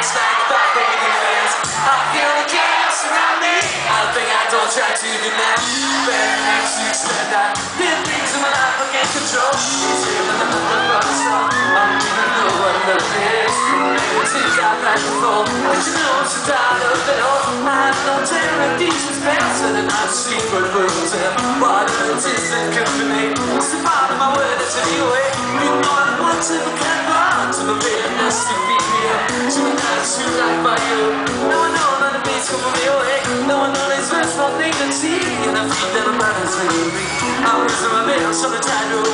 It's. I feel the chaos around me. I think I don't try to deny. Better week said that. There things in my life I can't control. It's I'm. I don't even know what love is. Maybe I've had before. But you know I'm so of. I have no terror of decent spells. And I'm not and what it is that comes to me. It's the part of my word that's anyway. You know I want to become part to the realness to be here. To the nights who like by you. No one know that the beats come from me away. No one knows it's first one thing to see. And I feel that I'm not as me. I was in my bed, so beat,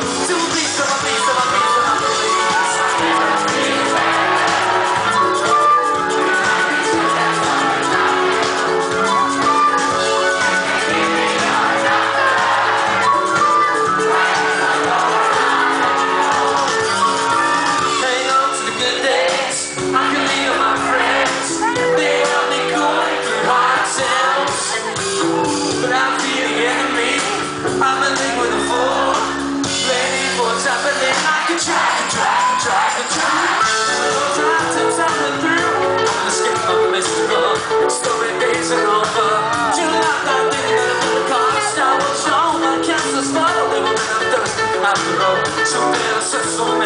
After all, so